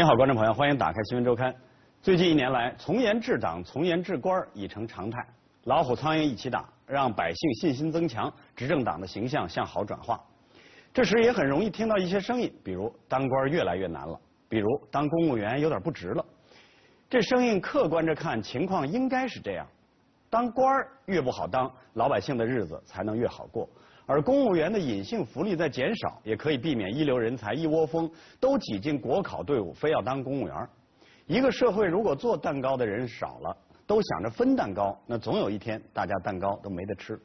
您好，观众朋友，欢迎打开新闻周刊。最近一年来，从严治党、从严治官已成常态，老虎苍蝇一起打，让百姓信心增强，执政党的形象向好转化。这时也很容易听到一些声音，比如当官越来越难了，比如当公务员有点不值了。这声音客观着看，情况应该是这样：当官越不好当，老百姓的日子才能越好过。而公务员的隐性福利在减少，也可以避免一流人才一窝蜂都挤进国考队伍，非要当公务员。一个社会如果做蛋糕的人少了，都想着分蛋糕，那总有一天大家蛋糕都没得吃。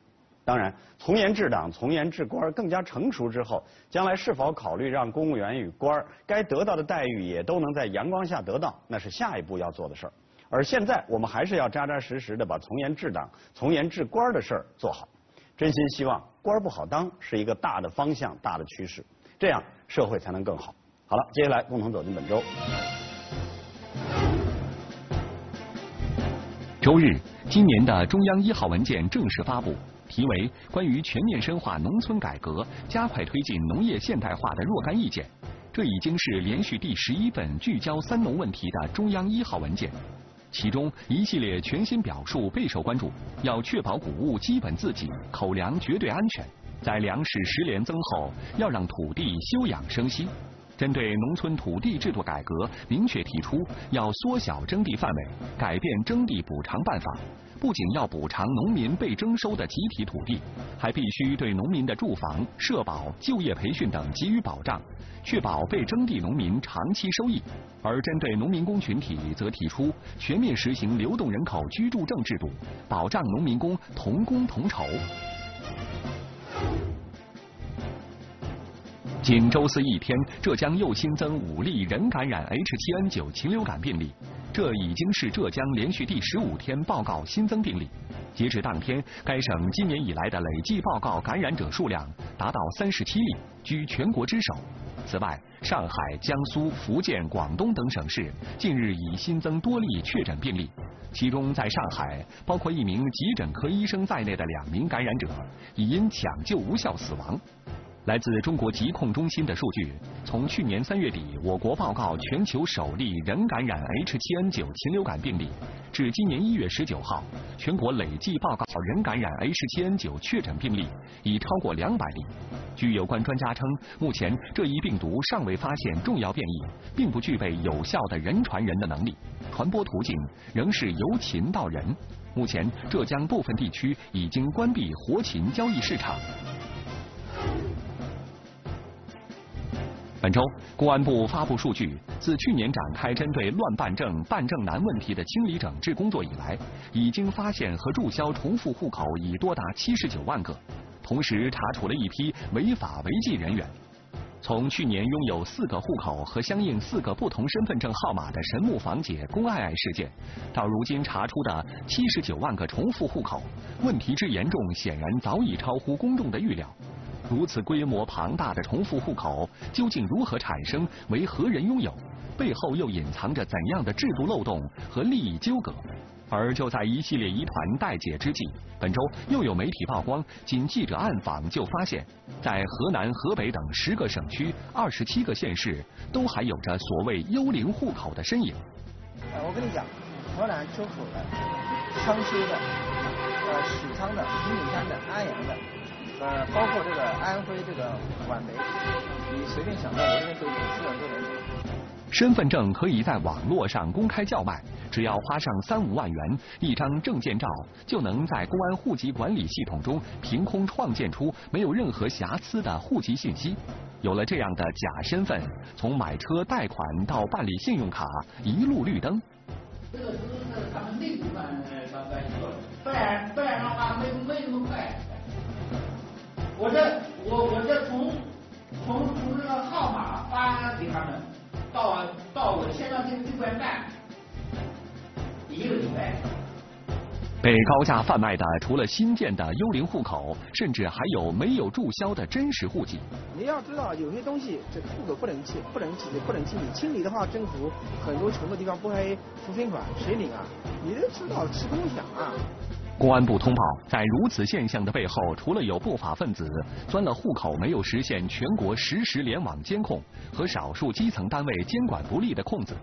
当然，从严治党、从严治官更加成熟之后，将来是否考虑让公务员与官该得到的待遇也都能在阳光下得到，那是下一步要做的事儿。而现在，我们还是要扎扎实实的把从严治党、从严治官的事儿做好。真心希望官不好当是一个大的方向、大的趋势，这样社会才能更好。好了，接下来共同走进本周。周日，今年的中央一号文件正式发布，题为《关于全面深化农村改革、加快推进农业现代化的若干意见》。这已经是连续第十一份聚焦三农问题的中央一号文件。其中一系列全新表述备受关注，要确保谷物基本自给，口粮绝对安全。在粮食十连增后，要让土地休养生息。针对农村土地制度改革，明确提出要缩小征地范围，改变征地补偿办法。不仅要补偿农民被征收的集体土地，还必须对农民的住房、社保、就业培训等给予保障。确保被征地农民长期收益，而针对农民工群体，则提出全面实行流动人口居住证制度，保障农民工同工同酬。仅周四一天，浙江又新增五例人感染 H7N9 禽流感病例，这已经是浙江连续第十五天报告新增病例。截至当天，该省今年以来的累计报告感染者数量达到三十七例，居全国之首。此外，上海、江苏、福建、广东等省市近日已新增多例确诊病例，其中在上海，包括一名急诊科医生在内的两名感染者已因抢救无效死亡。来自中国疾控中心的数据，从去年三月底我国报告全球首例人感染 H7N9 禽流感病例，至今年一月十九号，全国累计报告人感染 H7N9 确诊病例已超过两百例。据有关专家称，目前这一病毒尚未发现重要变异，并不具备有效的人传人的能力，传播途径仍是由禽到人。目前，浙江部分地区已经关闭活禽交易市场。本周，公安部发布数据，自去年展开针对乱办证、办证难问题的清理整治工作以来，已经发现和注销重复户口已多达七十九万个，同时查处了一批违法违纪人员。从去年拥有四个户口和相应四个不同身份证号码的神木房姐龚爱爱事件，到如今查出的七十九万个重复户口，问题之严重，显然早已超乎公众的预料。如此规模庞大的重复户口究竟如何产生？为何人拥有？背后又隐藏着怎样的制度漏洞和利益纠葛？而就在一系列疑团待解之际，本周又有媒体曝光，仅记者暗访就发现，在河南、河北等十个省区、二十七个县市，都还有着所谓幽灵户口的身影。呃，我跟你讲，河南周口的、商丘的、呃许昌的、平顶山的、安阳的。呃，包括这个安徽这个皖北，你随便想到我这边都有，基本都能身份证可以在网络上公开叫卖，只要花上三五万元，一张证件照就能在公安户籍管理系统中凭空创建出没有任何瑕疵的户籍信息。有了这样的假身份，从买车贷款到办理信用卡，一路绿灯。这个是他们内部办办不然不然的话没没那么快。我这我我这从从从这个号码发给他们，到到我签到这个地关办，一个礼拜。被高价贩卖的除了新建的幽灵户口，甚至还有没有注销的真实户籍。你要知道，有些东西这户口不能清，不能清，不能清理。清理的话，政府很多穷的地方不还出捐款，谁领啊？你都知道吃空饷啊。公安部通报，在如此现象的背后，除了有不法分子钻了户口没有实现全国实时联网监控和少数基层单位监管不力的空子，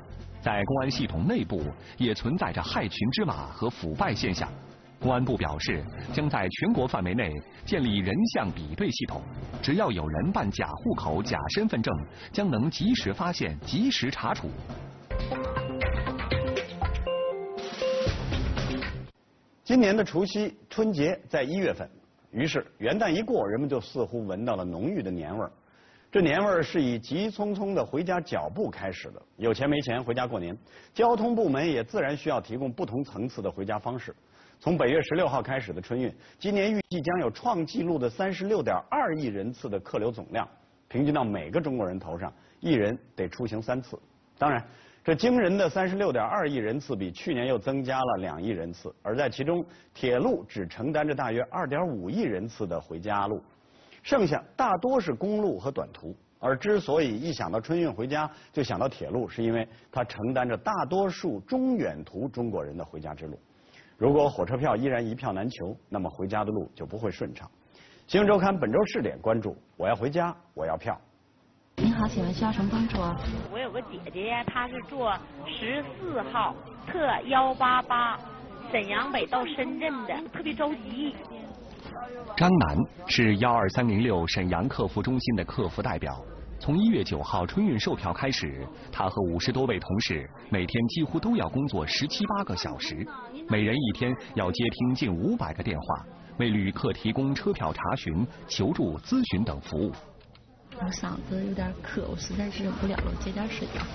在公安系统内部也存在着害群之马和腐败现象。公安部表示，将在全国范围内建立人像比对系统，只要有人办假户口、假身份证，将能及时发现、及时查处。今年的除夕、春节在一月份，于是元旦一过，人们就似乎闻到了浓郁的年味儿。这年味儿是以急匆匆的回家脚步开始的。有钱没钱回家过年，交通部门也自然需要提供不同层次的回家方式。从本月十六号开始的春运，今年预计将有创纪录的三十六点二亿人次的客流总量，平均到每个中国人头上，一人得出行三次。当然，这惊人的三十六点二亿人次比去年又增加了两亿人次，而在其中，铁路只承担着大约二点五亿人次的回家路，剩下大多是公路和短途。而之所以一想到春运回家就想到铁路，是因为它承担着大多数中远途中国人的回家之路。如果火车票依然一票难求，那么回家的路就不会顺畅。新闻周刊本周试点关注：我要回家，我要票。您好，请问需要什么帮助啊？我有个姐姐，她是坐十四号特幺八八沈阳北到深圳的，特别着急。张楠是幺二三零六沈阳客服中心的客服代表。从一月九号春运售票开始，他和五十多位同事每天几乎都要工作十七八个小时，每人一天要接听近五百个电话，为旅客提供车票查询、求助、咨询等服务。我嗓子有点渴，我实在是忍不了了，接点水吧。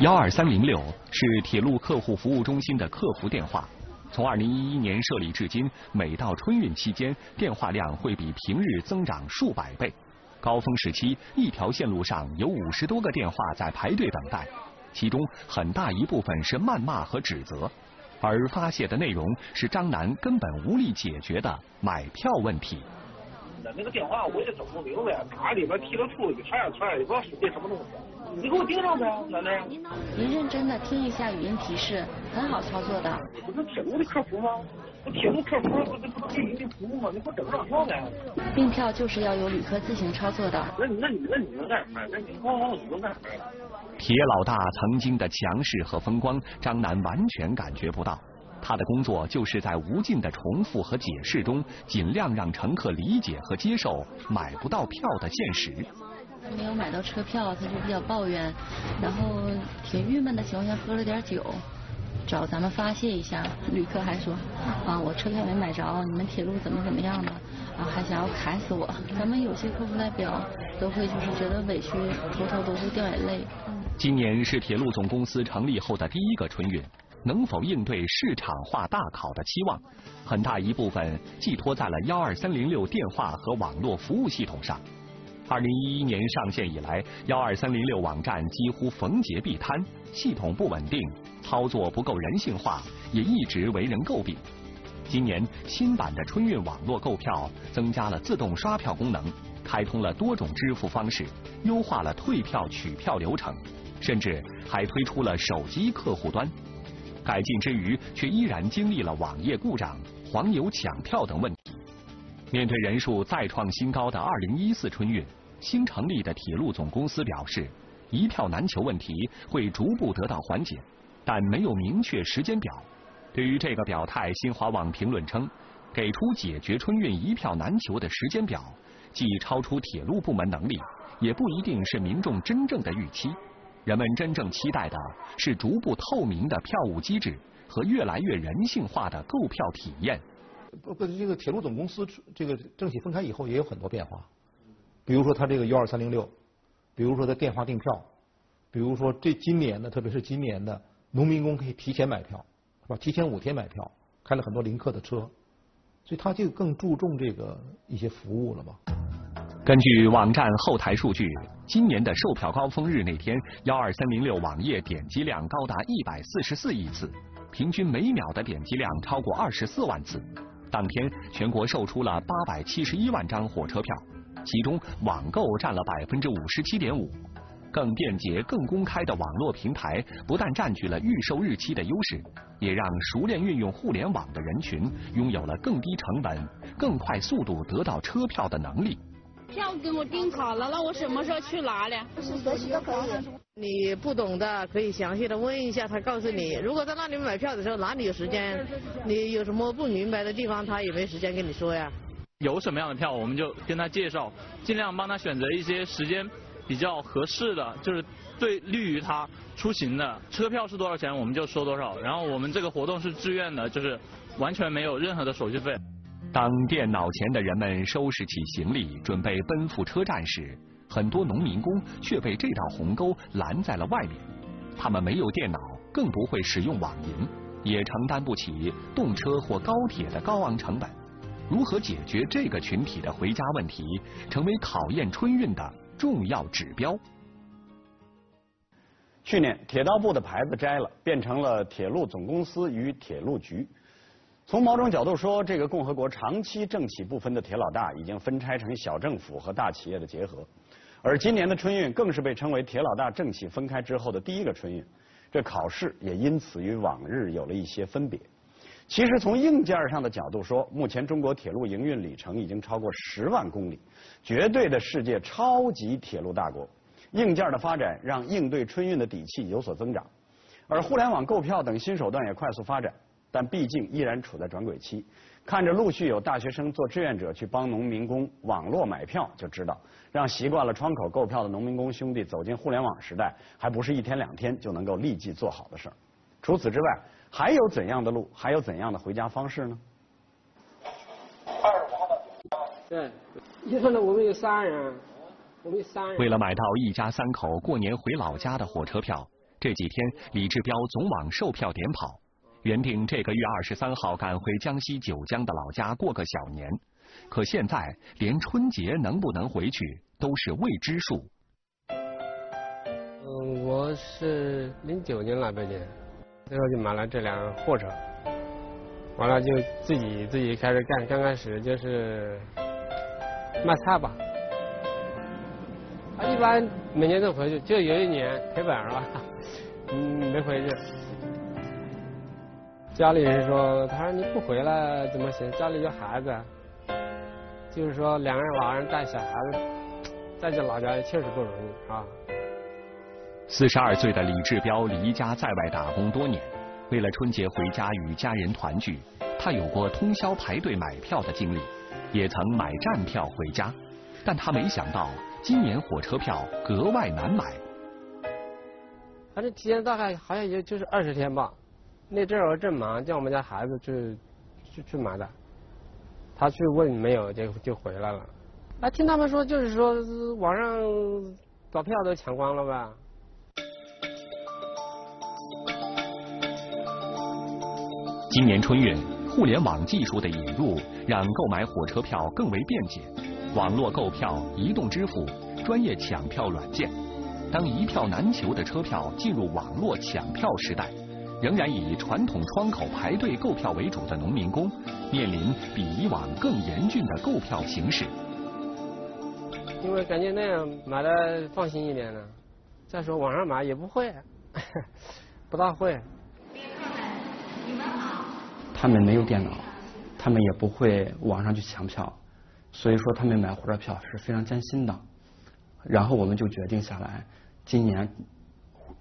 幺二三零六是铁路客户服务中心的客服电话。从二零一一年设立至今，每到春运期间，电话量会比平日增长数百倍。高峰时期，一条线路上有五十多个电话在排队等待，其中很大一部分是谩骂和指责，而发泄的内容是张楠根本无力解决的买票问题。那个电话我也整不明白，卡里边提了出一串串，也不知道是些什么东西。你给我盯上呗，奶奶。您认真的听一下语音提示，很好操作的。不是铁路的客服吗？那铁路客服不不不给您的服务吗？你给我整上票呗。订票就是要由旅客自行操作的。那你那你那你能干什么？那你能干什么？铁老大曾经的强势和风光，张楠完全感觉不到。他的工作就是在无尽的重复和解释中，尽量让乘客理解和接受买不到票的现实。没有买到车票，他就比较抱怨，然后挺郁闷的情况下喝了点酒，找咱们发泄一下。旅客还说啊，我车票没买着，你们铁路怎么怎么样的，啊还想要砍死我。咱们有些客服代表都会就是觉得委屈，偷偷都会掉眼泪。今年是铁路总公司成立后的第一个春运，能否应对市场化大考的期望，很大一部分寄托在了幺二三零六电话和网络服务系统上。二零一一年上线以来，幺二三零六网站几乎逢节必瘫，系统不稳定，操作不够人性化，也一直为人诟病。今年新版的春运网络购票增加了自动刷票功能，开通了多种支付方式，优化了退票取票流程，甚至还推出了手机客户端。改进之余，却依然经历了网页故障、黄牛抢票等问题。面对人数再创新高的二零一四春运，新成立的铁路总公司表示，一票难求问题会逐步得到缓解，但没有明确时间表。对于这个表态，新华网评论称，给出解决春运一票难求的时间表，既超出铁路部门能力，也不一定是民众真正的预期。人们真正期待的是逐步透明的票务机制和越来越人性化的购票体验。不不，这个铁路总公司这个政企分开以后也有很多变化，比如说它这个幺二三零六，比如说它电话订票，比如说这今年的，特别是今年的农民工可以提前买票，是吧？提前五天买票，开了很多临客的车，所以它就更注重这个一些服务了嘛。根据网站后台数据，今年的售票高峰日那天，幺二三零六网页点击量高达一百四十四亿次，平均每秒的点击量超过二十四万次。当天，全国售出了八百七十一万张火车票，其中网购占了百分之五十七点五。更便捷、更公开的网络平台，不但占据了预售日期的优势，也让熟练运用互联网的人群拥有了更低成本、更快速度得到车票的能力。票给我订好了，那我什么时候去拿呢？你不懂的可以详细的问一下，他告诉你。如果在那里买票的时候哪里有时间，你有什么不明白的地方，他也没时间跟你说呀。有什么样的票，我们就跟他介绍，尽量帮他选择一些时间比较合适的，就是最利于他出行的。车票是多少钱，我们就收多少。然后我们这个活动是自愿的，就是完全没有任何的手续费。当电脑前的人们收拾起行李，准备奔赴车站时，很多农民工却被这道鸿沟拦在了外面。他们没有电脑，更不会使用网银，也承担不起动车或高铁的高昂成本。如何解决这个群体的回家问题，成为考验春运的重要指标。去年，铁道部的牌子摘了，变成了铁路总公司与铁路局。从某种角度说，这个共和国长期政企不分的铁老大已经分拆成小政府和大企业的结合。而今年的春运更是被称为铁老大政企分开之后的第一个春运，这考试也因此与往日有了一些分别。其实从硬件上的角度说，目前中国铁路营运里程已经超过十万公里，绝对的世界超级铁路大国。硬件的发展让应对春运的底气有所增长，而互联网购票等新手段也快速发展，但毕竟依然处在转轨期。看着陆续有大学生做志愿者去帮农民工网络买票，就知道让习惯了窗口购票的农民工兄弟走进互联网时代，还不是一天两天就能够立即做好的事儿。除此之外，还有怎样的路？还有怎样的回家方式呢？对，一说呢？我们有三人。为了买到一家三口过年回老家的火车票，这几天李志彪总往售票点跑，原定这个月二十三号赶回江西九江的老家过个小年，可现在连春节能不能回去都是未知数。嗯，我是零九年来北京，最后就买了这辆货车，完了就自己自己开始干，刚开始就是卖菜吧。他一般每年都回去，就有一年赔本了，嗯，没回去。家里人说，他说你不回来怎么行？家里有孩子，就是说两个人老人带小孩子，在这老家也确实不容易啊。四十二岁的李志彪离家在外打工多年，为了春节回家与家人团聚，他有过通宵排队买票的经历，也曾买站票回家，但他没想到。今年火车票格外难买，反正提前大概好像也就是二十天吧。那阵儿我正忙，叫我们家孩子去去去买的。他去问没有，就就回来了。啊，听他们说就是说网上把票都抢光了吧。今年春运，互联网技术的引入让购买火车票更为便捷。网络购票、移动支付、专业抢票软件，当一票难求的车票进入网络抢票时代，仍然以传统窗口排队购票为主的农民工，面临比以往更严峻的购票形势。因为感觉那样买的放心一点呢。再说网上买也不会，不大会。他们没有电脑，他们也不会网上去抢票。所以说，他们买火车票是非常艰辛的。然后我们就决定下来，今年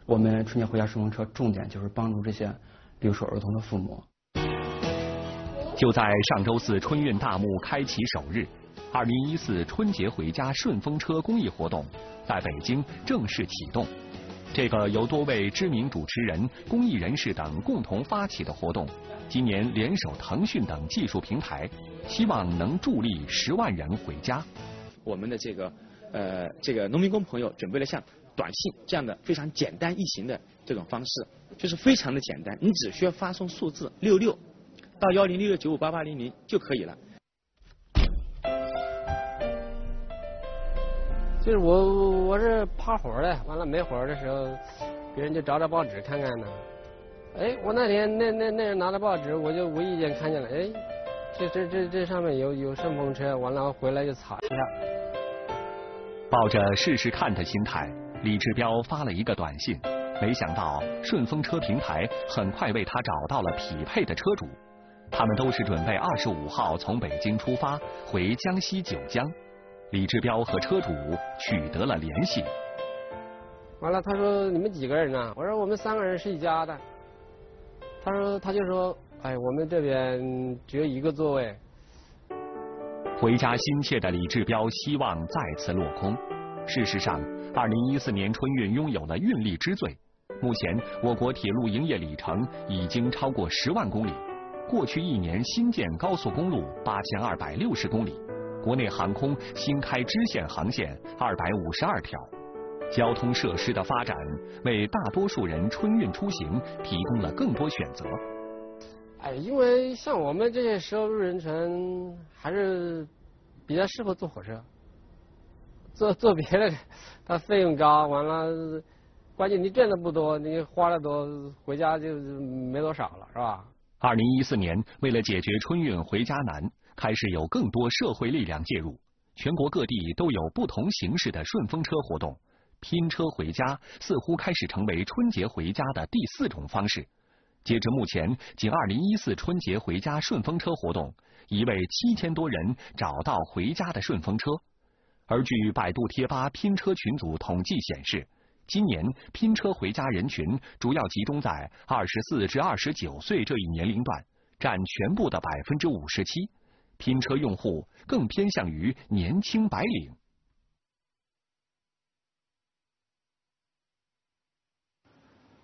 我们春节回家顺风车重点就是帮助这些留守儿童的父母。就在上周四春运大幕开启首日，二零一四春节回家顺风车公益活动在北京正式启动。这个由多位知名主持人、公益人士等共同发起的活动，今年联手腾讯等技术平台。希望能助力十万人回家。我们的这个呃这个农民工朋友准备了像短信这样的非常简单易行的这种方式，就是非常的简单，你只需要发送数字六六到幺零六六九五八八零零就可以了。就是我我是趴活的，完了没活的时候，别人就找找报纸看看呢。哎，我那天那那那人拿着报纸，我就无意间看见了，哎。这这这这上面有有顺风车，完了回来就查一下。抱着试试看的心态，李志彪发了一个短信，没想到顺风车平台很快为他找到了匹配的车主，他们都是准备二十五号从北京出发回江西九江。李志彪和车主取得了联系。完了，他说你们几个人呢？我说我们三个人是一家的。他说他就说，哎，我们这边只有一个座位。回家心切的李志彪希望再次落空。事实上，二零一四年春运拥有了运力之最。目前，我国铁路营业里程已经超过十万公里。过去一年新建高速公路八千二百六十公里，国内航空新开支线航线二百五十二条。交通设施的发展，为大多数人春运出行提供了更多选择。哎，因为像我们这些收入人群，还是比较适合坐火车。做做别的，它费用高，完了，关键你挣的不多，你花的多，回家就没多少了，是吧？二零一四年，为了解决春运回家难，开始有更多社会力量介入，全国各地都有不同形式的顺风车活动。拼车回家似乎开始成为春节回家的第四种方式。截至目前，仅二零一四春节回家顺风车活动，已为七千多人找到回家的顺风车。而据百度贴吧拼车群组统计显示，今年拼车回家人群主要集中在二十四至二十九岁这一年龄段，占全部的百分之五十七。拼车用户更偏向于年轻白领。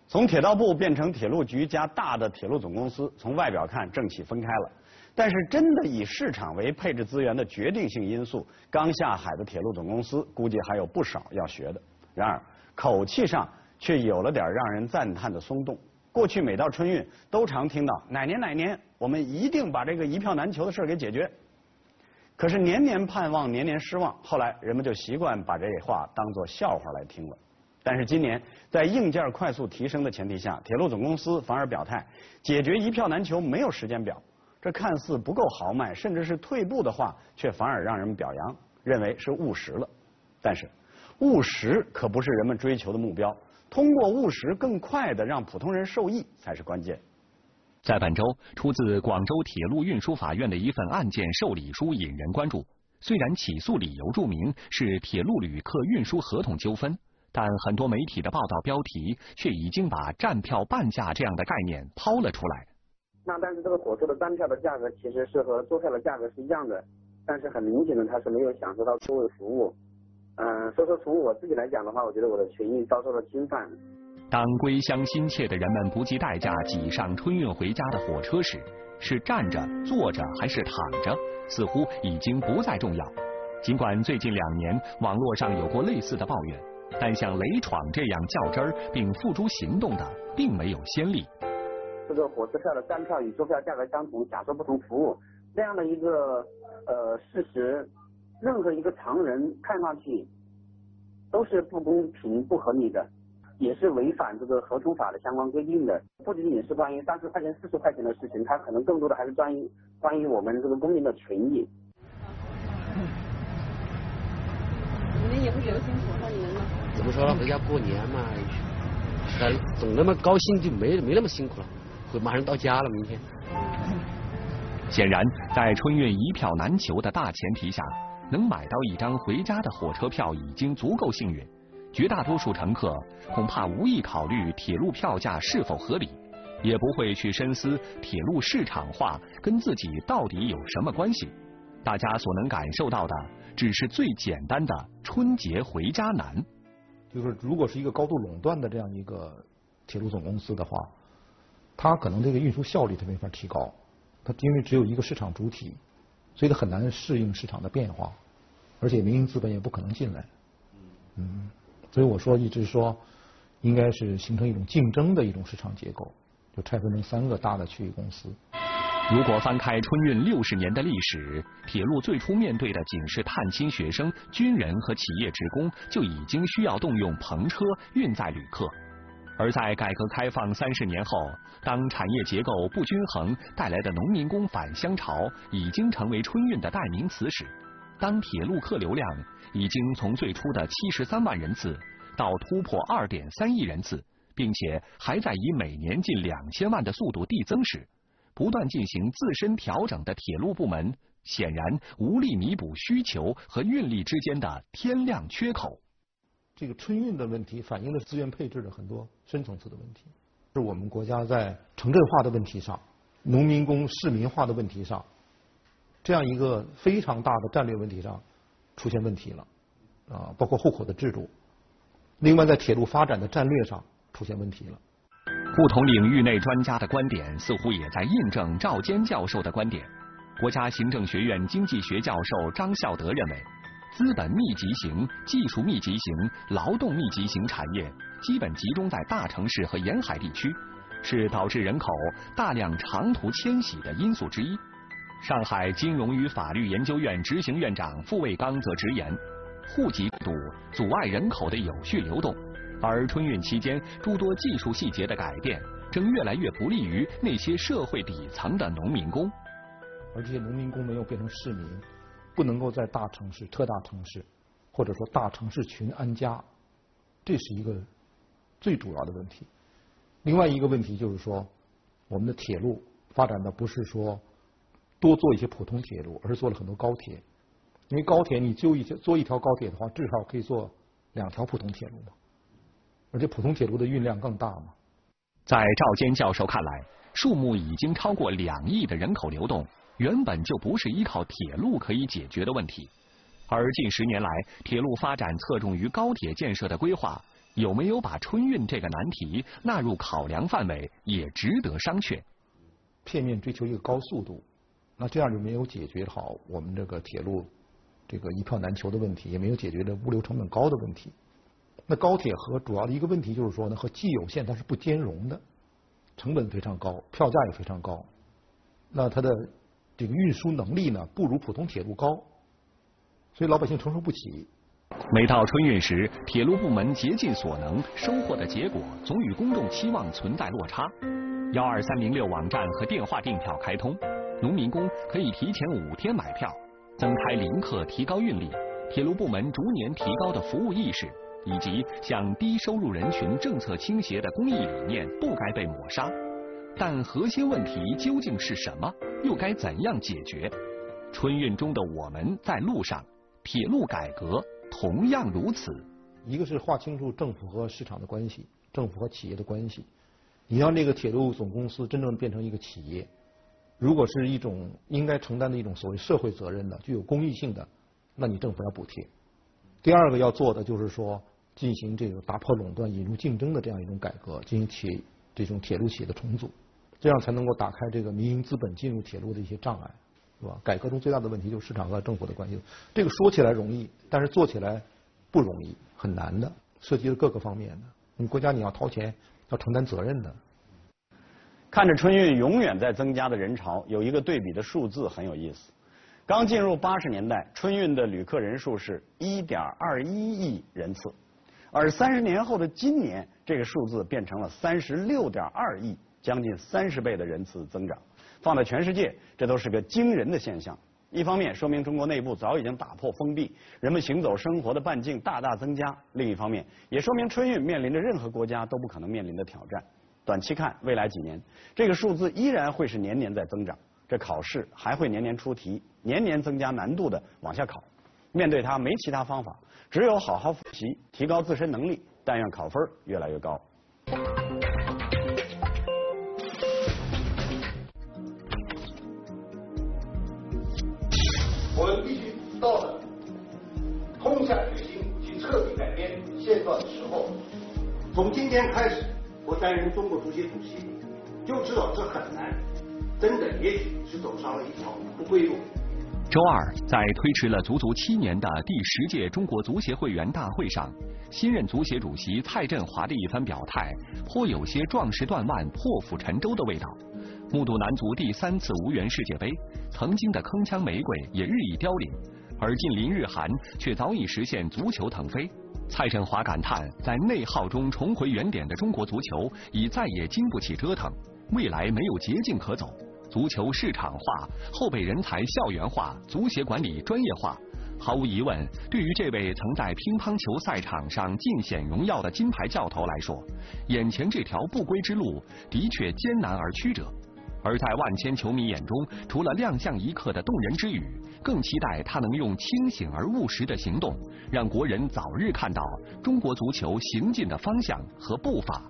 从铁道部变成铁路局加大的铁路总公司，从外表看政企分开了，但是真的以市场为配置资源的决定性因素，刚下海的铁路总公司估计还有不少要学的。然而口气上却有了点让人赞叹的松动。过去每到春运，都常听到哪年哪年我们一定把这个一票难求的事儿给解决。可是年年盼望，年年失望，后来人们就习惯把这话当作笑话来听了。但是今年，在硬件快速提升的前提下，铁路总公司反而表态，解决一票难求没有时间表。这看似不够豪迈，甚至是退步的话，却反而让人们表扬，认为是务实了。但是，务实可不是人们追求的目标，通过务实更快的让普通人受益才是关键。在本周，出自广州铁路运输法院的一份案件受理书引人关注。虽然起诉理由注明是铁路旅客运输合同纠纷。但很多媒体的报道标题却已经把站票半价这样的概念抛了出来。那但是这个火车的单票的价格其实是和坐票的价格是一样的，但是很明显的他是没有享受到座位服务。嗯，所以说从我自己来讲的话，我觉得我的权益遭受了侵犯。当归乡心切的人们不计代价挤上春运回家的火车时，是站着、坐着还是躺着，似乎已经不再重要。尽管最近两年网络上有过类似的抱怨。但像雷闯这样较真儿并付诸行动的，并没有先例。这个火车票的单票与坐票价格相同，假设不同服务，这样的一个呃事实，任何一个常人看上去都是不公平、不合理的，也是违反这个合同法的相关规定的。不仅仅是关于三十块钱、四十块钱的事情，它可能更多的还是关于关于我们这个公民的权益。你们也不觉得辛苦？那你们呢？怎么说？回家过年嘛，呃，总那么高兴就没没那么辛苦了。会马上到家了，明天。显然，在春运一票难求的大前提下，能买到一张回家的火车票已经足够幸运。绝大多数乘客恐怕无意考虑铁路票价是否合理，也不会去深思铁路市场化跟自己到底有什么关系。大家所能感受到的，只是最简单的春节回家难。就是如果是一个高度垄断的这样一个铁路总公司的话，它可能这个运输效率它没法提高，它因为只有一个市场主体，所以它很难适应市场的变化，而且民营资本也不可能进来。嗯，所以我说一直说，应该是形成一种竞争的一种市场结构，就拆分成三个大的区域公司。如果翻开春运六十年的历史，铁路最初面对的仅是探亲学生、军人和企业职工，就已经需要动用篷车运载旅客。而在改革开放三十年后，当产业结构不均衡带来的农民工返乡潮已经成为春运的代名词时，当铁路客流量已经从最初的七十三万人次到突破二点三亿人次，并且还在以每年近两千万的速度递增时，不断进行自身调整的铁路部门显然无力弥补需求和运力之间的天量缺口。这个春运的问题反映了资源配置的很多深层次的问题，是我们国家在城镇化的问题上、农民工市民化的问题上，这样一个非常大的战略问题上出现问题了，啊，包括户口的制度。另外，在铁路发展的战略上出现问题了。不同领域内专家的观点似乎也在印证赵坚教授的观点。国家行政学院经济学教授张孝德认为。资本密集型、技术密集型、劳动密集型产业基本集中在大城市和沿海地区，是导致人口大量长途迁徙的因素之一。上海金融与法律研究院执行院长傅卫刚则直言，户籍制度阻碍人口的有序流动，而春运期间诸多技术细节的改变，正越来越不利于那些社会底层的农民工。而这些农民工没有变成市民。不能够在大城市、特大城市，或者说大城市群安家，这是一个最主要的问题。另外一个问题就是说，我们的铁路发展的不是说多做一些普通铁路，而是做了很多高铁。因为高铁你就一做一条高铁的话，至少可以做两条普通铁路嘛，而且普通铁路的运量更大嘛。在赵坚教授看来，数目已经超过两亿的人口流动。原本就不是依靠铁路可以解决的问题，而近十年来铁路发展侧重于高铁建设的规划，有没有把春运这个难题纳入考量范围，也值得商榷。片面追求一个高速度，那这样就没有解决好我们这个铁路这个一票难求的问题，也没有解决这物流成本高的问题。那高铁和主要的一个问题就是说呢，和既有线它是不兼容的，成本非常高，票价也非常高，那它的。这个运输能力呢不如普通铁路高，所以老百姓承受不起。每到春运时，铁路部门竭尽所能，收获的结果总与公众期望存在落差。幺二三零六网站和电话订票开通，农民工可以提前五天买票，增开临客，提高运力。铁路部门逐年提高的服务意识，以及向低收入人群政策倾斜的公益理念，不该被抹杀。但核心问题究竟是什么？又该怎样解决？春运中的我们在路上，铁路改革同样如此。一个是划清楚政府和市场的关系，政府和企业的关系。你让这个铁路总公司真正变成一个企业，如果是一种应该承担的一种所谓社会责任的、具有公益性的，那你政府要补贴。第二个要做的就是说，进行这个打破垄断、引入竞争的这样一种改革，进行铁这种铁路企业的重组。这样才能够打开这个民营资本进入铁路的一些障碍，是吧？改革中最大的问题就是市场和政府的关系。这个说起来容易，但是做起来不容易，很难的，涉及了各个方面的。你国家你要掏钱，要承担责任的。看着春运永远在增加的人潮，有一个对比的数字很有意思。刚进入八十年代，春运的旅客人数是一点二一亿人次，而三十年后的今年，这个数字变成了三十六点二亿。将近三十倍的人次增长，放在全世界，这都是个惊人的现象。一方面说明中国内部早已经打破封闭，人们行走生活的半径大大增加；另一方面，也说明春运面临着任何国家都不可能面临的挑战。短期看，未来几年，这个数字依然会是年年在增长。这考试还会年年出题，年年增加难度的往下考。面对它，没其他方法，只有好好复习，提高自身能力，但愿考分越来越高。从今天开始，我担任中国足协主席，就知道这很难，真的也许是走上了一条不归路。周二，在推迟了足足七年的第十届中国足协会员大会上，新任足协主席蔡振华的一番表态，颇有些壮士断腕、破釜沉舟的味道。目睹男足第三次无缘世界杯，曾经的铿锵玫瑰也日益凋零，而近邻日韩却早已实现足球腾飞。蔡振华感叹，在内耗中重回原点的中国足球已再也经不起折腾，未来没有捷径可走。足球市场化、后备人才校园化、足协管理专业化，毫无疑问，对于这位曾在乒乓球赛场上尽显荣耀的金牌教头来说，眼前这条不归之路的确艰难而曲折。而在万千球迷眼中，除了亮相一刻的动人之语，更期待他能用清醒而务实的行动，让国人早日看到中国足球行进的方向和步伐。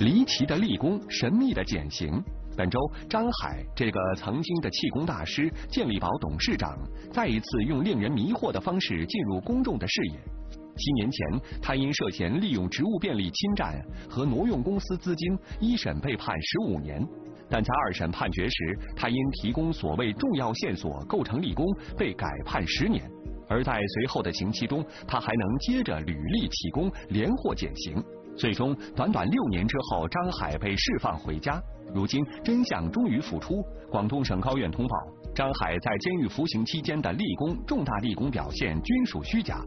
离奇的立功，神秘的减刑。本周，张海这个曾经的气功大师、健力宝董事长，再一次用令人迷惑的方式进入公众的视野。七年前，他因涉嫌利用职务便利侵占和挪用公司资金，一审被判十五年。但在二审判决时，他因提供所谓重要线索构成立功，被改判十年。而在随后的刑期中，他还能接着屡立奇功，连获减刑。最终，短短六年之后，张海被释放回家。如今真相终于浮出，广东省高院通报，张海在监狱服刑期间的立功重大立功表现均属虚假。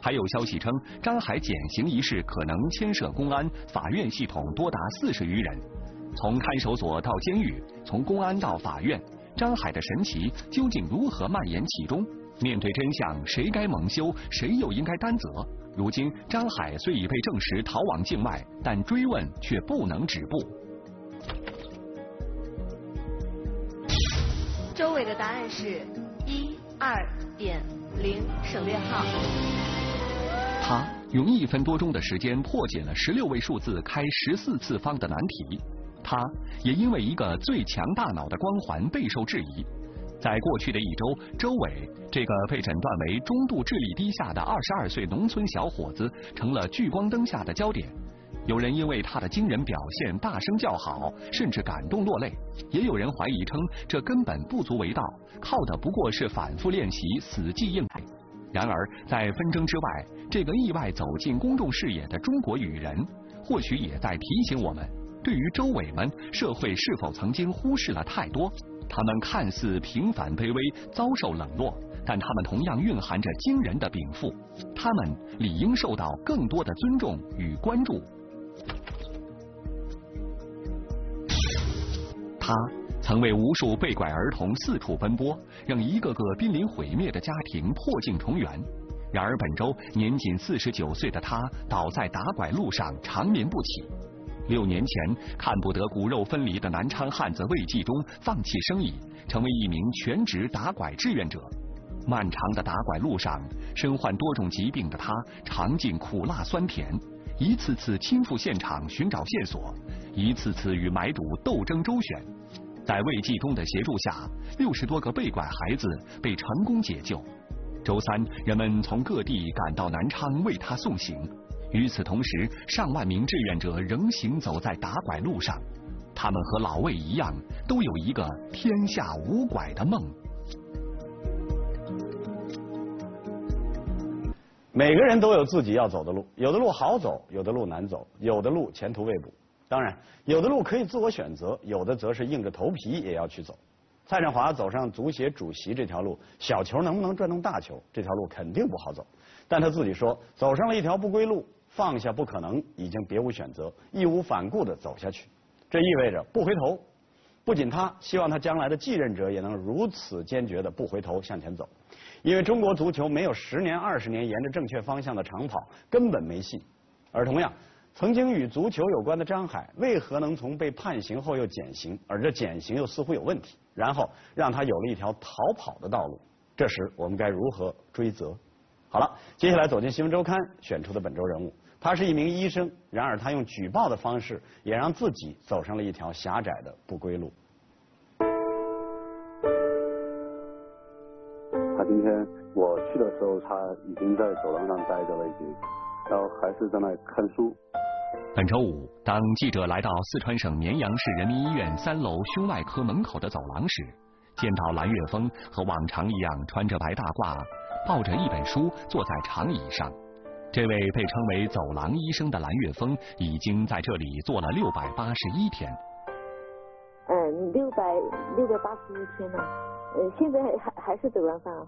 还有消息称，张海减刑一事可能牵涉公安、法院系统多达四十余人。从看守所到监狱，从公安到法院，张海的神奇究竟如何蔓延其中？面对真相，谁该蒙羞，谁又应该担责？如今，张海虽已被证实逃往境外，但追问却不能止步。周伟的答案是一二点零，省略号。他用一分多钟的时间破解了十六位数字开十四次方的难题，他也因为一个最强大脑的光环备受质疑。在过去的一周，周伟这个被诊断为中度智力低下的二十二岁农村小伙子，成了聚光灯下的焦点。有人因为他的惊人表现大声叫好，甚至感动落泪；也有人怀疑称这根本不足为道，靠的不过是反复练习、死记硬背。然而，在纷争之外，这个意外走进公众视野的中国羽人，或许也在提醒我们：对于周伟们，社会是否曾经忽视了太多？他们看似平凡卑微，遭受冷落，但他们同样蕴含着惊人的禀赋，他们理应受到更多的尊重与关注。他曾为无数被拐儿童四处奔波，让一个个濒临毁灭的家庭破镜重圆。然而本周年仅四十九岁的他倒在打拐路上，长眠不起。六年前看不得骨肉分离的南昌汉子魏继忠放弃生意，成为一名全职打拐志愿者。漫长的打拐路上，身患多种疾病的他尝尽苦辣酸甜，一次次亲赴现场寻找线索，一次次与买主斗争周旋。在魏继东的协助下，六十多个被拐孩子被成功解救。周三，人们从各地赶到南昌为他送行。与此同时，上万名志愿者仍行走在打拐路上。他们和老魏一样，都有一个天下无拐的梦。每个人都有自己要走的路，有的路好走，有的路难走，有的路前途未卜。当然，有的路可以自我选择，有的则是硬着头皮也要去走。蔡振华走上足协主席这条路，小球能不能转动大球？这条路肯定不好走。但他自己说，走上了一条不归路，放下不可能，已经别无选择，义无反顾地走下去。这意味着不回头。不仅他，希望他将来的继任者也能如此坚决地不回头向前走。因为中国足球没有十年、二十年沿着正确方向的长跑，根本没戏。而同样。曾经与足球有关的张海，为何能从被判刑后又减刑，而这减刑又似乎有问题，然后让他有了一条逃跑的道路？这时我们该如何追责？好了，接下来走进新闻周刊选出的本周人物，他是一名医生，然而他用举报的方式，也让自己走上了一条狭窄的不归路。他今天我去的时候，他已经在走廊上待着了，已经，然后还是在那看书。本周五，当记者来到四川省绵阳市人民医院三楼胸外科门口的走廊时，见到蓝月峰和往常一样穿着白大褂，抱着一本书坐在长椅上。这位被称为“走廊医生”的蓝月峰已经在这里做了六百八十一天。嗯，六百六百八十一天了，呃，现在还还是走廊上。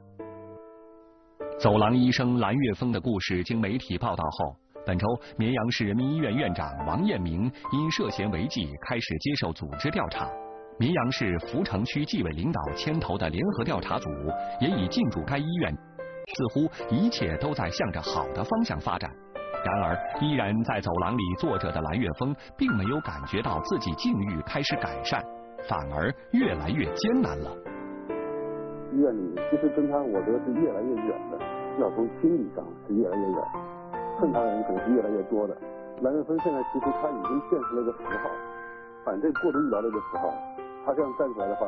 走廊医生蓝月峰的故事经媒体报道后。本周，绵阳市人民医院院长王艳明因涉嫌违纪开始接受组织调查。绵阳市涪城区纪委领导牵头的联合调查组也已进驻该医院，似乎一切都在向着好的方向发展。然而，依然在走廊里坐着的蓝月峰，并没有感觉到自己境遇开始改善，反而越来越艰难了。医院里其实跟他，我觉得是越来越远的，要从心理上是越来越远，恨他的人可能是越来越多的。蓝月峰现在其实他已经变成了一个符号，反对过度医疗的一个符号。他这样站出来的话，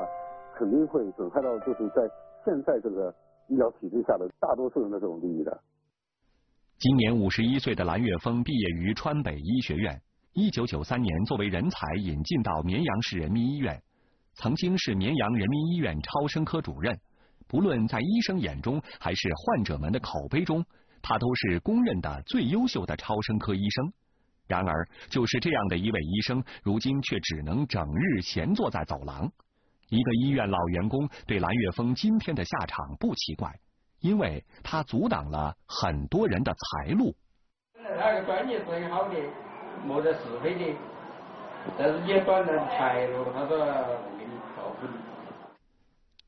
肯定会损害到就是在现在这个医疗体制下的大多数人的这种利益的。今年五十一岁的蓝月峰毕业于川北医学院，一九九三年作为人才引进到绵阳市人民医院，曾经是绵阳人民医院超声科主任。不论在医生眼中还是患者们的口碑中，他都是公认的最优秀的超声科医生。然而，就是这样的一位医生，如今却只能整日闲坐在走廊。一个医院老员工对蓝月峰今天的下场不奇怪。因为他阻挡了很多人的财路。他的专业是很好的，没得是非的，但是也断了财路，他说给你。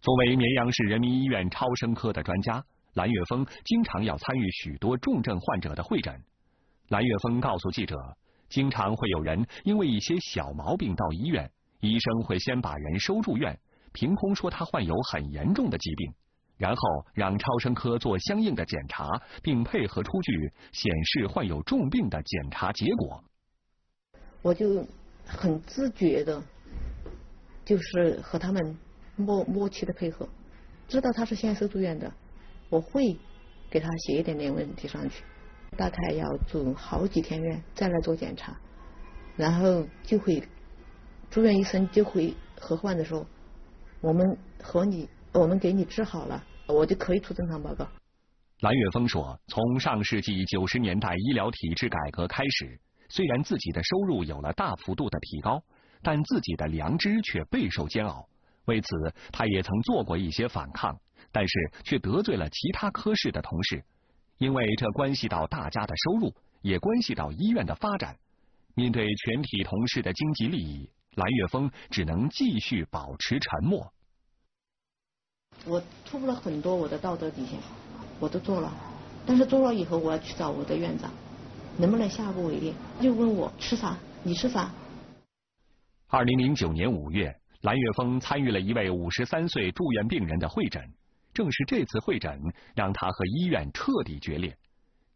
作为绵阳市人民医院超声科的专家，蓝月峰经常要参与许多重症患者的会诊。蓝月峰告诉记者，经常会有人因为一些小毛病到医院，医生会先把人收住院，凭空说他患有很严重的疾病。然后让超声科做相应的检查，并配合出具显示患有重病的检查结果。我就很自觉的，就是和他们默默契的配合，知道他是先收住院的，我会给他写一点点问题上去，大概要住好几天院再来做检查，然后就会住院医生就会和患者说，我们和你。我们给你治好了，我就可以出正常报告。蓝月峰说：“从上世纪九十年代医疗体制改革开始，虽然自己的收入有了大幅度的提高，但自己的良知却备受煎熬。为此，他也曾做过一些反抗，但是却得罪了其他科室的同事，因为这关系到大家的收入，也关系到医院的发展。面对全体同事的经济利益，蓝月峰只能继续保持沉默。”我突破了很多我的道德底线，我都做了，但是做了以后，我要去找我的院长，能不能下不为例？就问我吃啥，你吃啥？二零零九年五月，蓝月峰参与了一位五十三岁住院病人的会诊，正是这次会诊让他和医院彻底决裂。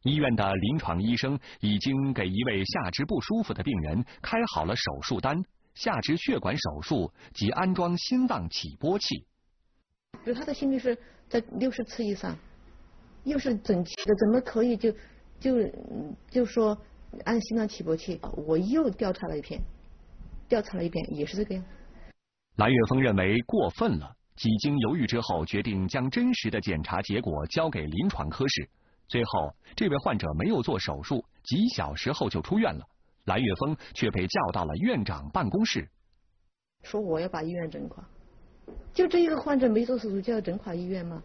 医院的临床医生已经给一位下肢不舒服的病人开好了手术单，下肢血管手术及安装心脏起搏器。就他的心率是在六十次以上，又是整齐的，怎么可以就就就说按心脏起搏器？我又调查了一遍，调查了一遍也是这个样。蓝月峰认为过分了，几经犹豫之后，决定将真实的检查结果交给临床科室。最后，这位患者没有做手术，几小时后就出院了。蓝月峰却被叫到了院长办公室，说我要把医院整垮。就这一个患者没做手术就要整垮医院吗？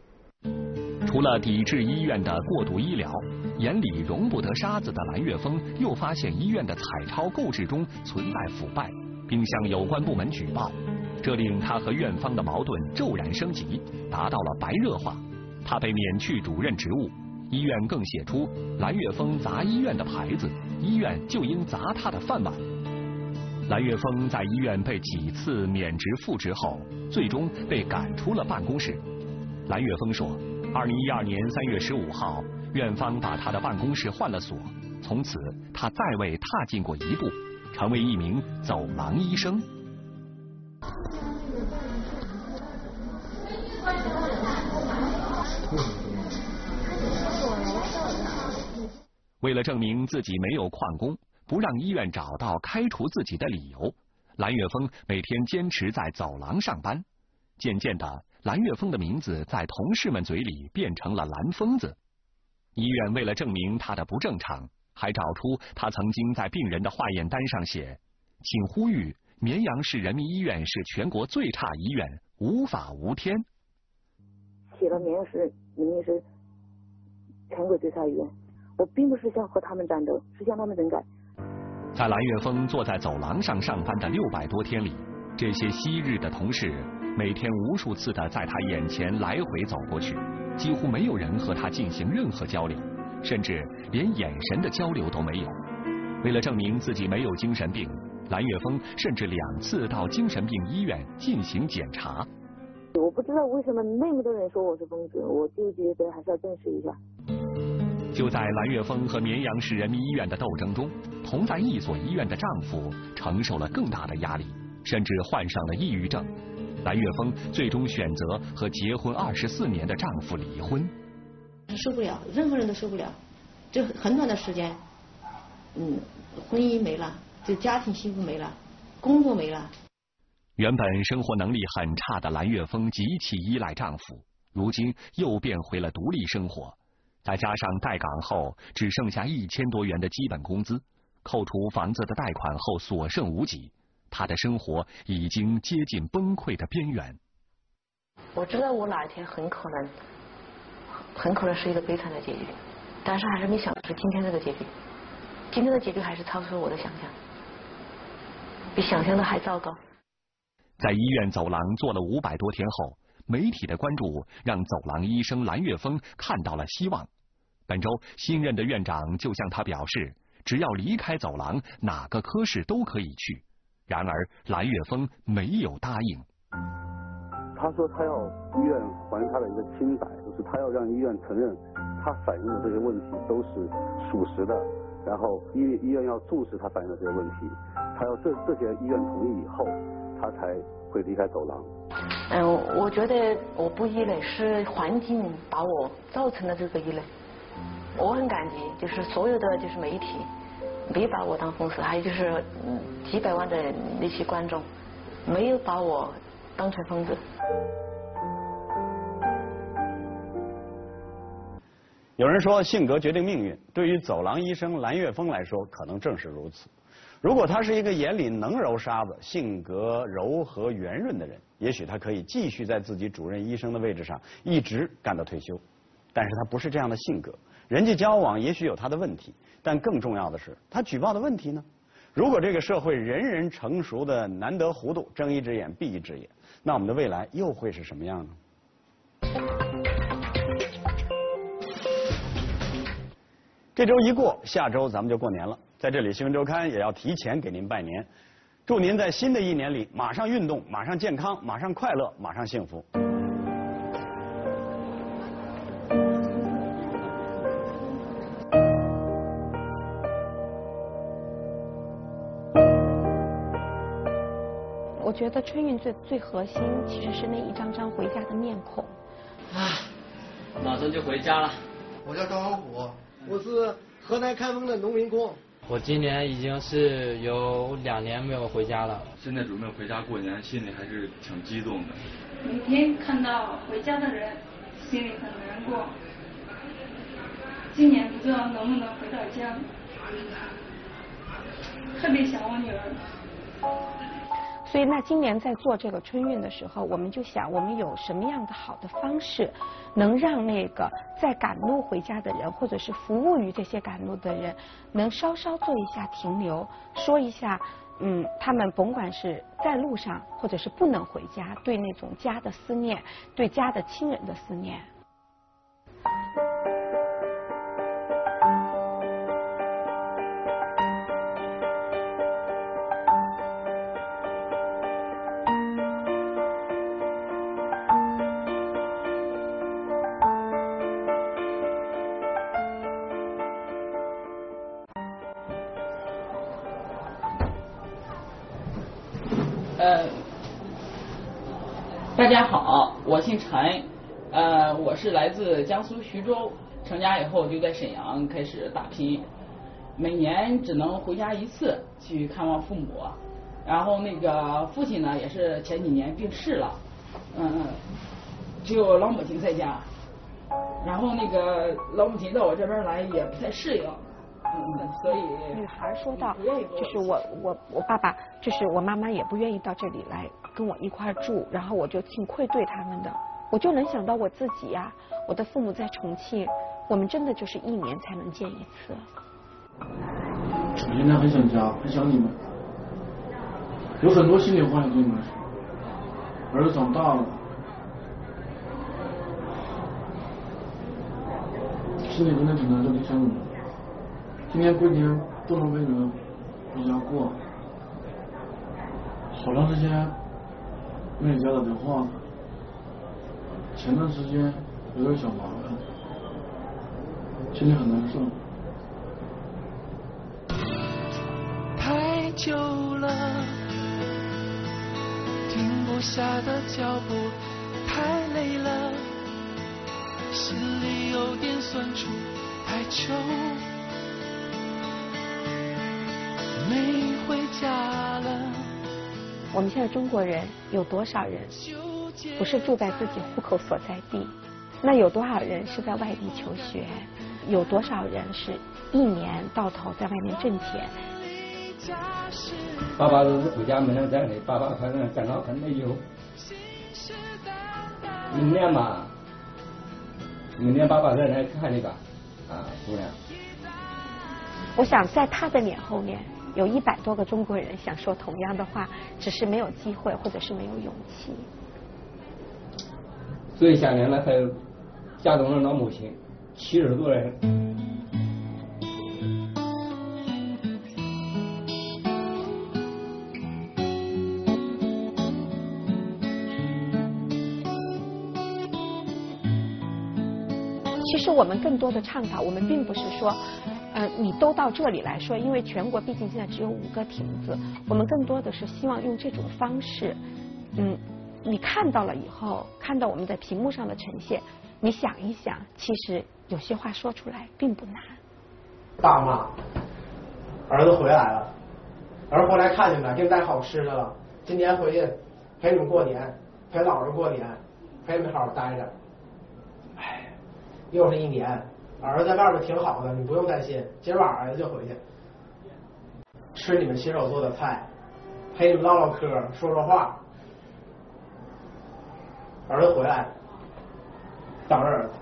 除了抵制医院的过度医疗，眼里容不得沙子的蓝月峰又发现医院的彩超购置中存在腐败，并向有关部门举报，这令他和院方的矛盾骤然升级，达到了白热化。他被免去主任职务，医院更写出蓝月峰砸医院的牌子，医院就应砸他的饭碗。蓝月峰在医院被几次免职复职后，最终被赶出了办公室。蓝月峰说：“二零一二年三月十五号，院方把他的办公室换了锁，从此他再未踏进过一步，成为一名走廊医生。”为了证明自己没有旷工。不让医院找到开除自己的理由，蓝月峰每天坚持在走廊上班。渐渐的，蓝月峰的名字在同事们嘴里变成了蓝疯子。医院为了证明他的不正常，还找出他曾经在病人的化验单上写：“请呼吁绵阳市人民医院是全国最差医院，无法无天。”写了绵阳市人民是全国最差医院，我并不是想和他们战斗，是向他们整改。在蓝月峰坐在走廊上上班的六百多天里，这些昔日的同事每天无数次的在他眼前来回走过去，几乎没有人和他进行任何交流，甚至连眼神的交流都没有。为了证明自己没有精神病，蓝月峰甚至两次到精神病医院进行检查。我不知道为什么那么多人说我是疯子，我就觉得还是要证实一下。就在蓝月峰和绵阳市人民医院的斗争中，同在一所医院的丈夫承受了更大的压力，甚至患上了抑郁症。蓝月峰最终选择和结婚二十四年的丈夫离婚。受不了，任何人都受不了。这很短的时间，嗯，婚姻没了，这家庭幸福没了，工作没了。原本生活能力很差的蓝月峰极其依赖丈夫，如今又变回了独立生活。再加上待岗后只剩下一千多元的基本工资，扣除房子的贷款后所剩无几，她的生活已经接近崩溃的边缘。我知道我哪一天很可能，很可能是一个悲惨的结局，但是还是没想到是今天这个结局。今天的结局还是超出了我的想象，比想象的还糟糕。在医院走廊坐了五百多天后，媒体的关注让走廊医生蓝月峰看到了希望。本周新任的院长就向他表示，只要离开走廊，哪个科室都可以去。然而蓝月峰没有答应。他说他要医院还他的一个清白，就是他要让医院承认他反映的这些问题都是属实的，然后医医院要重视他反映的这些问题，他要这这些医院同意以后，他才会离开走廊。嗯，我觉得我不依赖，是环境把我造成了这个依赖。我很感激，就是所有的就是媒体没把我当疯子，还有就是几百万的那些观众没有把我当成疯子。有人说性格决定命运，对于走廊医生蓝月峰来说，可能正是如此。如果他是一个眼里能揉沙子、性格柔和圆润的人，也许他可以继续在自己主任医生的位置上一直干到退休。但是他不是这样的性格，人际交往也许有他的问题，但更重要的是，他举报的问题呢？如果这个社会人人成熟的难得糊涂，睁一只眼闭一只眼，那我们的未来又会是什么样呢？这周一过，下周咱们就过年了。在这里，新闻周刊也要提前给您拜年，祝您在新的一年里马上运动，马上健康，马上快乐，马上幸福。我觉得春运最最核心其实是那一张张回家的面孔。啊，马上就回家了。我叫张小虎，我是河南开封的农民工。我今年已经是有两年没有回家了。现在准备回家过年，心里还是挺激动的。每天看到回家的人，心里很难过。今年不知道能不能回到家，特别想我女儿。所以，那今年在做这个春运的时候，我们就想，我们有什么样的好的方式，能让那个在赶路回家的人，或者是服务于这些赶路的人，能稍稍做一下停留，说一下，嗯，他们甭管是在路上，或者是不能回家，对那种家的思念，对家的亲人的思念。姓陈，呃，我是来自江苏徐州，成家以后就在沈阳开始打拼，每年只能回家一次去看望父母，然后那个父亲呢也是前几年病逝了，嗯，只有老母亲在家，然后那个老母亲到我这边来也不太适应。嗯，所以女孩说道，就是我我我爸爸，就是我妈妈也不愿意到这里来跟我一块住，然后我就挺愧对他们的，我就能想到我自己呀，我的父母在重庆，我们真的就是一年才能见一次。我现在很想家，很想你们。有很多心里话想跟你们说。儿子长大了，心里真的挺难受，挺想你们。今年过年不能跟你们回家过，好长时间没给家打电话。前段时间有点小麻烦，心里很难受。太久了，停不下的脚步，太累了，心里有点酸楚，太久我们现在中国人有多少人不是住在自己户口所在地？那有多少人是在外地求学？有多少人是一年到头在外面挣钱？爸爸都是回家没人在里，爸爸反正感到很内疚。明年吧，明年爸爸再来看你吧，啊，姑娘。我想在他的脸后面有一百多个中国人想说同样的话，只是没有机会或者是没有勇气。所以想念的还有家中的老母亲，七十多人。其实我们更多的倡导，我们并不是说，呃，你都到这里来说，因为全国毕竟现在只有五个亭子，我们更多的是希望用这种方式，嗯，你看到了以后，看到我们在屏幕上的呈现，你想一想，其实有些话说出来并不难。爸妈，儿子回来了，儿子回来看见了，给你带好吃的了，今年回去陪你们过年，陪姥姥过年，陪你们好好待着。唉，又是一年，儿子在外面挺好的，你不用担心。今晚上儿子就回去吃你们亲手做的菜，陪你们唠唠嗑，说说话。儿子回来，等儿子。